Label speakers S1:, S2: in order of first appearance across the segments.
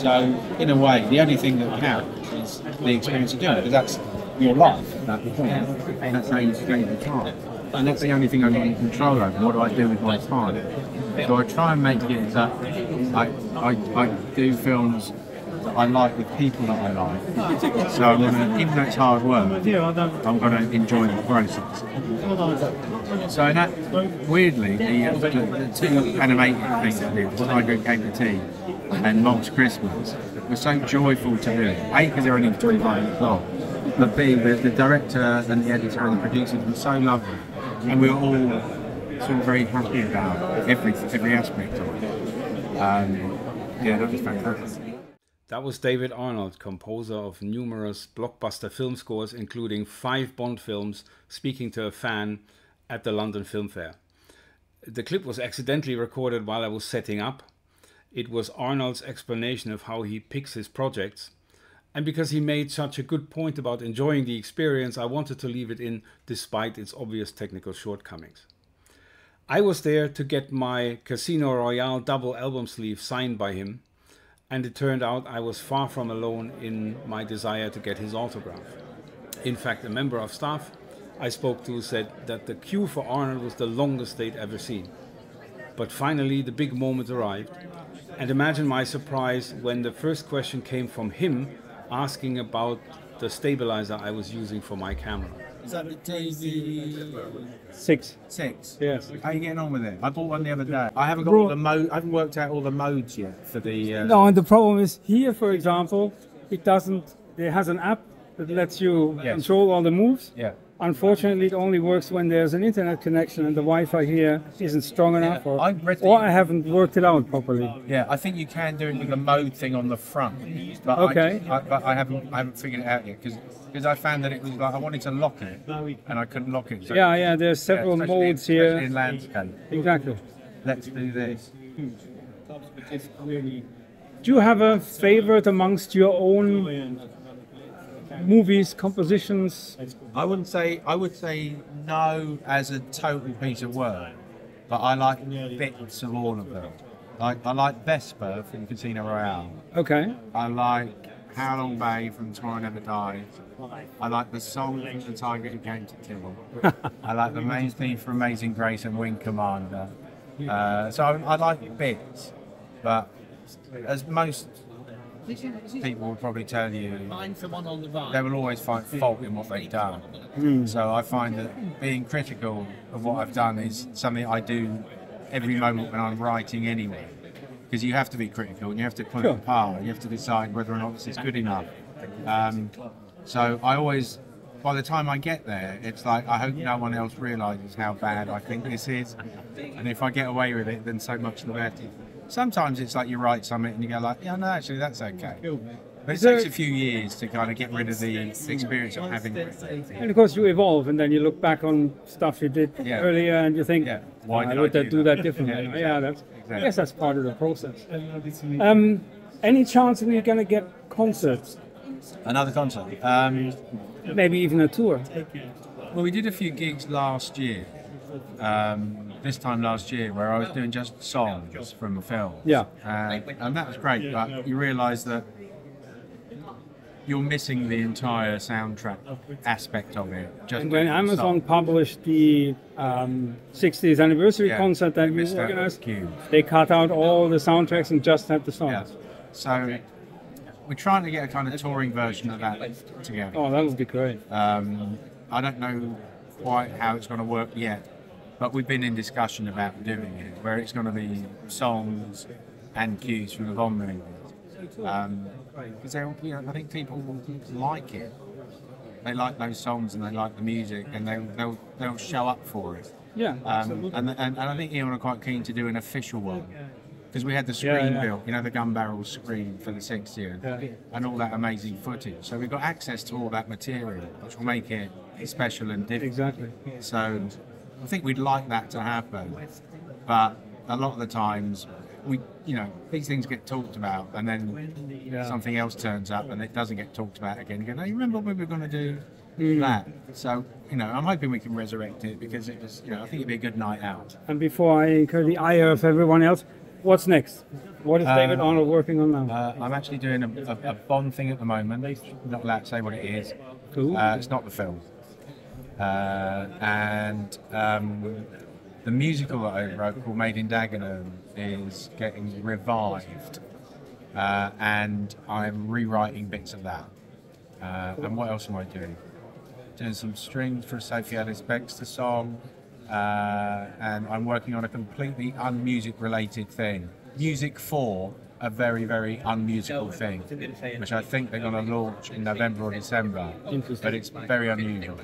S1: So, in a way, the only thing that counts is the experience of doing it, because that's your life. That's the thing. And that's how you spend your time. And that's the only thing I'm in control over. What do I do with my time? So I try and make it that I, I, I do films that I like with people that I like. So I'm gonna, even though it's hard work, I'm going to enjoy the process. So that, weirdly, the, uh, the, the two animated things I did, Tiger Came to Tea and Mog's Christmas, were so joyful to do. A, because they're only 25 minutes long, but B, the, the director and the editor and the producers were so lovely. And we were all sort of very happy about every, every aspect of it. Um, yeah, that was fantastic.
S2: That was David Arnold, composer of numerous blockbuster film scores, including five Bond films, speaking to a fan at the London Film Fair. The clip was accidentally recorded while I was setting up. It was Arnold's explanation of how he picks his projects. And because he made such a good point about enjoying the experience, I wanted to leave it in despite its obvious technical shortcomings. I was there to get my Casino Royale double album sleeve signed by him and it turned out I was far from alone in my desire to get his autograph. In fact, a member of staff I spoke to said that the queue for Arnold was the longest they'd ever seen. But finally, the big moment arrived, and imagine my surprise when the first question came from him asking about the stabilizer I was using for my camera.
S1: Is that the TV
S3: Six.
S1: six?
S3: Yes.
S1: How are you getting on with it? I bought one the other day. I haven't got
S3: Bro-
S1: all the mode. I haven't worked out all the modes yet for the. Uh,
S3: No, and the problem is here, for example, it doesn't. It has an app that lets you
S1: Yes.
S3: control all the moves.
S1: Yeah.
S3: Unfortunately, it only works when there's an internet connection and the Wi-Fi here isn't strong enough, or,
S1: I've read
S3: or I haven't worked it out properly.
S1: Yeah, I think you can do it with the mode thing on the front. But
S3: Okay.
S1: I, I, but I haven't. I haven't figured it out yet because I found that it was like I wanted to lock it and I couldn't lock it. So,
S3: Yeah, yeah. There's
S1: yeah,
S3: several
S1: especially-
S3: modes
S1: especially
S3: here.
S1: in landscape.
S3: Exactly.
S1: Let's do this. Hmm.
S3: Do you have a favorite amongst your own movies, compositions?
S1: I wouldn't say. I would say no as a total piece of work, but I like bits of all of them. Like I like Vesper from Casino Royale.
S3: Okay.
S1: I like Ha Long Bay from Tomorrow Never Dies. I like the song from The Tiger Who Came to Kill. I like the main theme for Amazing Grace and Wing Commander. Uh, so I, I like bits, but as most people will probably tell you, they will always find fault in what they've done. So I find that being critical of what I've done is something I do every moment when I'm writing anyway. Because you have to be critical and you have to put
S3: Sure.
S1: it apart. You have to decide whether or not this is good enough. Um, so I always, by the time I get there, it's like I hope no one else realizes how bad I think this is. And if I get away with it, then so much the better. Sometimes it's like you write something and you go like, yeah, no, actually that's okay. But it
S3: Is there-
S1: takes a few years to kind of get rid of the experience of having written.
S3: And of course, you evolve, and then you look back on stuff you did
S1: Yeah.
S3: earlier, and you think,
S1: Yeah. Why
S3: "Why
S1: did I
S3: would I
S1: do
S3: do
S1: that?"
S3: that differently?
S1: Yeah,
S3: yeah,
S1: exactly.
S3: that's. I guess that's part of the process. Um, any chance we're gonna get concerts,
S1: Another concert. Um,
S3: maybe even a tour?
S1: Well, we did a few gigs last year. Um, this time last year, where I was doing just songs from a film.
S3: Yeah.
S1: Uh, and that was great, but you realise that you're missing the entire soundtrack aspect of it. Just
S3: And when
S1: with the
S3: Amazon
S1: song.
S3: published the um, 60th anniversary
S1: Yeah,
S3: concert that we
S1: missed that
S3: organized, they cut out all the soundtracks and just had the
S1: Yeah.
S3: songs.
S1: So we're trying to get a kind of touring version of that together.
S3: Oh, that would be great.
S1: Um, I don't know quite how it's going to work yet, but we've been in discussion about doing it, where it's going to be songs and cues from the Bond movies. Because they're you know, I think people will like it. They like those songs and they like the music, and they'll they'll, they'll show up for it.
S3: Yeah,
S1: Um,
S3: absolutely.
S1: and, and, and I think EON are quite keen to do an official one. Because we had the screen
S3: yeah.
S1: built, you know, the gun barrel screen for the sixth year,
S3: Yeah.
S1: and all that amazing footage. So we've got access to all that material, which will make it special and different.
S3: Exactly.
S1: So I think we'd like that to happen, but a lot of the times we, you know, these things get talked about, and then
S3: Yeah.
S1: something else turns up, and it doesn't get talked about again. You go, no, you remember when we were going to do
S3: Mm.
S1: that? So you know, I'm hoping we can resurrect it because it was, you know, I think it'd be a good night out.
S3: And before I incur the ire of everyone else, What's next? What is David
S1: Um,
S3: Arnold working on now?
S1: Uh, I'm actually doing a, a, a Bond thing at the moment. Not allowed to say what it is.
S3: Cool.
S1: Uh, it's not the film. Uh, and um, the musical that I wrote called Made in Dagenham is getting revived. Uh, and I'm rewriting bits of that. Uh, and what else am I doing? Doing some strings for a Sophie Ellis Bextor song. Uh, and I'm working on a completely unmusic related thing. Music for a very, very unmusical thing, which I think they're going to launch in November or December. But it's very unusual.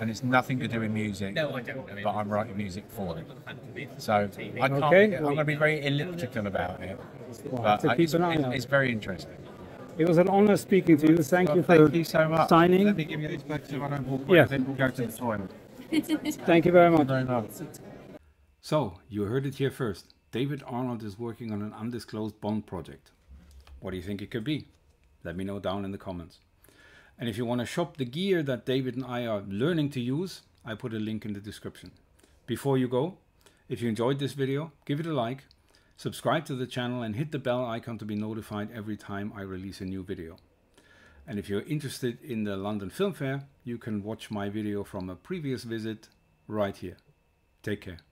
S1: And it's nothing to do with music, but I'm writing music for it. So I can't,
S3: Okay.
S1: I'm going to be very elliptical about it.
S3: Well,
S1: But I- it's,
S3: an eye out.
S1: it's very interesting.
S3: It was an honor speaking to you. Thank you for
S1: Thank you so much.
S3: signing.
S1: Let me give you this back so I don't
S3: Yeah.
S1: then we'll go to the toilet.
S3: Thank you very much.
S1: Very much.
S2: So, you heard it here first. David Arnold is working on an undisclosed Bond project. What do you think it could be? Let me know down in the comments. And if you want to shop the gear that David and I are learning to use, I put a link in the description. Before you go, if you enjoyed this video, give it a like, subscribe to the channel and hit the bell icon to be notified every time I release a new video. And if you're interested in the London Film Fair, you can watch my video from a previous visit right here. Take care.